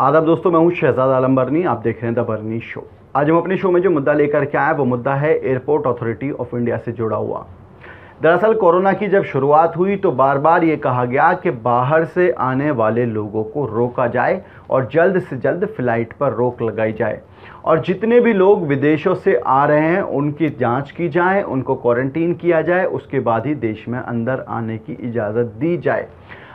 आदाब दोस्तों, मैं हूँ शहजाद आलम बर्नी। आप देख रहे हैं द बर्नी शो। आज हम अपने शो में जो मुद्दा लेकर के आए, वो मुद्दा है एयरपोर्ट अथॉरिटी ऑफ़ इंडिया से जुड़ा हुआ। दरअसल कोरोना की जब शुरुआत हुई तो बार बार ये कहा गया कि बाहर से आने वाले लोगों को रोका जाए और जल्द से जल्द फ़्लाइट पर रोक लगाई जाए। और जितने भी लोग विदेशों से आ रहे हैं, उनकी जाँच की जाए, उनको क्वारंटीन किया जाए, उसके बाद ही देश में अंदर आने की इजाज़त दी जाए।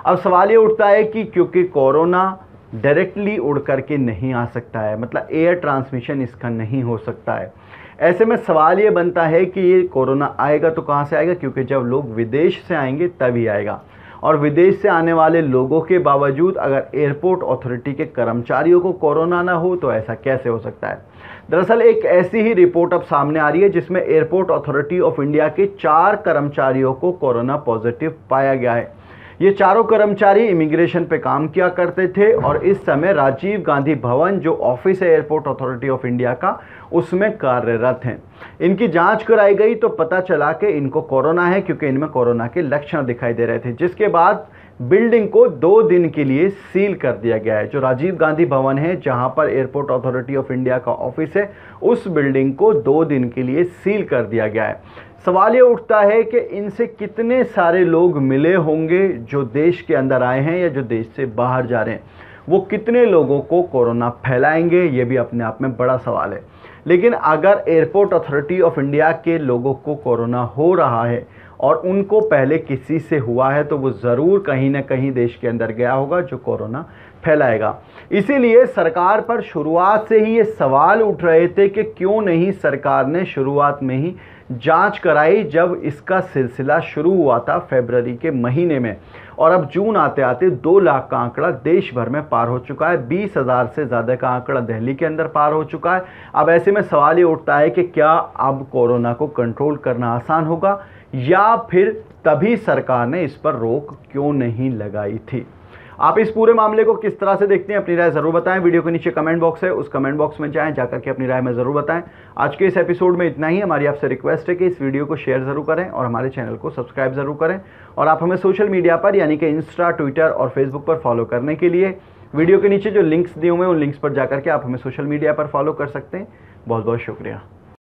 अब सवाल ये उठता है कि क्योंकि कोरोना डायरेक्टली उड़ करके नहीं आ सकता है। मतलब एयर ट्रांसमिशन इसका नहीं हो सकता है। ऐसे में सवाल ये बनता है कि ये कोरोना आएगा तो कहाँ से आएगा? क्योंकि जब लोग विदेश से आएँगे तभी आएगा। और विदेश से आने वाले लोगों के बावजूद अगर एयरपोर्ट अथॉरिटी के कर्मचारियों को कोरोना ना हो तो ऐसा कैसे हो सकता है? दरअसल एक ऐसी ही रिपोर्ट अब सामने आ रही है, जिसमें एयरपोर्ट अथॉरिटी ऑफ़ इंडिया के चार कर्मचारियों को कोरोना पॉजिटिव पाया गया है। ये चारों कर्मचारी इमिग्रेशन पे काम किया करते थे और इस समय राजीव गांधी भवन, जो ऑफ़िस है एयरपोर्ट अथॉरिटी ऑफ़ इंडिया का, उसमें कार्यरत हैं। इनकी जाँच कराई गई तो पता चला कि इनको कोरोना है, क्योंकि इनमें कोरोना के लक्षण दिखाई दे रहे थे। जिसके बाद बिल्डिंग को दो दिन के लिए सील कर दिया गया है। जो राजीव गांधी भवन है, जहाँ पर एयरपोर्ट अथॉरिटी ऑफ़ इंडिया का ऑफ़िस है, उस बिल्डिंग को दो दिन के लिए सील कर दिया गया है। सवाल ये उठता है कि इनसे कितने सारे लोग मिले होंगे जो देश के अंदर आए हैं या जो देश से बाहर जा रहे हैं? वो कितने लोगों को कोरोना फैलाएँगे, ये भी अपने आप में बड़ा सवाल है। लेकिन अगर एयरपोर्ट अथॉरिटी ऑफ़ इंडिया के लोगों को कोरोना हो रहा है और उनको पहले किसी से हुआ है तो वो ज़रूर कहीं ना कहीं देश के अंदर गया होगा जो कोरोना फैलाएगा। इसीलिए सरकार पर शुरुआत से ही ये सवाल उठ रहे थे कि क्यों नहीं सरकार ने शुरुआत में ही जाँच कराई जब इसका सिलसिला शुरू हुआ था फेबररी के महीने में। और अब जून आते आते दो लाख का आंकड़ा देश भर में पार हो चुका है। बीस हज़ार से ज़्यादा का आंकड़ा दिल्ली के अंदर पार हो चुका है। अब ऐसे में सवाल ये उठता है कि क्या अब कोरोना को कंट्रोल करना आसान होगा? या फिर तभी सरकार ने इस पर रोक क्यों नहीं लगाई थी? आप इस पूरे मामले को किस तरह से देखते हैं, अपनी राय ज़रूर बताएँ। वीडियो के नीचे कमेंट बॉक्स है, उस कमेंट बॉक्स में जाएँ, जाकर के अपनी राय में ज़रूर बताएँ। आज के इस एपिसोड में इतना ही। हमारी आपसे रिक्वेस्ट है कि इस वीडियो को शेयर ज़रूर करें और हमारे चैनल को सब्सक्राइब ज़रूर करें और आप हमें सोशल मीडिया पर, यानी कि इंस्टा, ट्विटर और फेसबुक पर फॉलो करने के लिए वीडियो के नीचे जो लिंक्स दिए हुए हैं, उन लिंक्स पर जाकर के आप हमें सोशल मीडिया पर फॉलो कर सकते हैं। बहुत बहुत शुक्रिया।